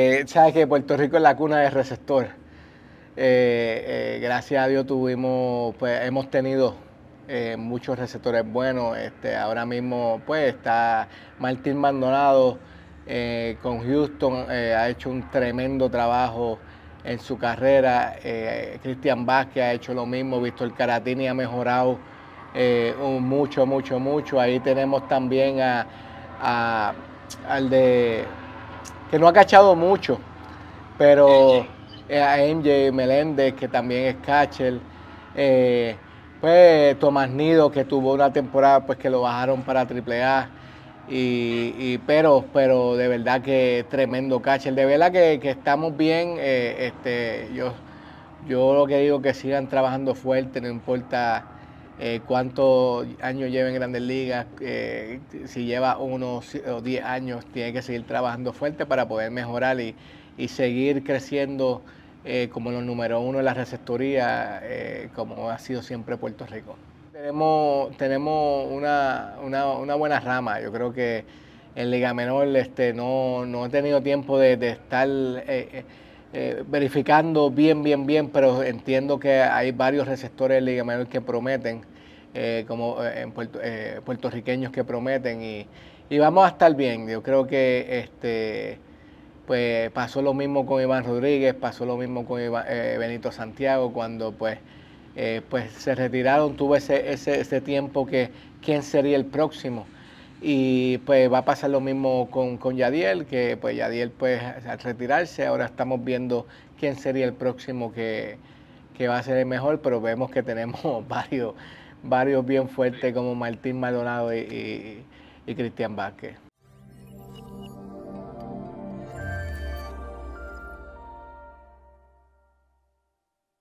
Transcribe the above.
Eh, Sabes que Puerto Rico es la cuna de receptor. Eh, eh, gracias a Dios tuvimos, pues hemos tenido muchos receptores buenos. Este, ahora mismo, pues está Martín Maldonado con Houston, ha hecho un tremendo trabajo en su carrera. Cristian Vázquez ha hecho lo mismo. Víctor Caratini ha mejorado mucho, mucho, mucho. Ahí tenemos también a- al de que no ha cachado mucho, pero eh, a MJ Meléndez, que también es catcher. Eh, pues Tomás Nido, que tuvo una temporada pues que lo bajaron para AAA. Y, y- pero, pero de verdad que tremendo catcher. De verdad que, que estamos bien. eh, este, yo, yo lo que digo que sigan trabajando fuerte, no importa eh, cuántos años lleven en Grandes Ligas, eh, si lleva uno o diez años, tiene que seguir trabajando fuerte para poder mejorar y, y seguir creciendo eh, como los número uno en la receptoría, como ha sido siempre Puerto Rico. Tenemos, tenemos una, una- buena rama, yo creo que en Liga Menor este, no, no he tenido tiempo de estar eh, verificando bien, bien, bien, pero entiendo que hay varios receptores de Liga Menor que prometen, eh, como eh, en puerto- puertorriqueños que prometen y, y vamos a estar bien. Yo creo que este pues pasó lo mismo con Iván Rodríguez, pasó lo mismo con Benito Santiago cuando pues pues se retiraron, tuvo ese, ese, ese tiempo que quién sería el próximo. Y pues va a pasar lo mismo con, con Yadiel, que pues Yadiel pues al retirarse, ahora estamos viendo quién sería el próximo que, que va a ser el mejor, pero vemos que tenemos varios, varios bien fuertes como Martín Maldonado y, y- y Cristian Vázquez.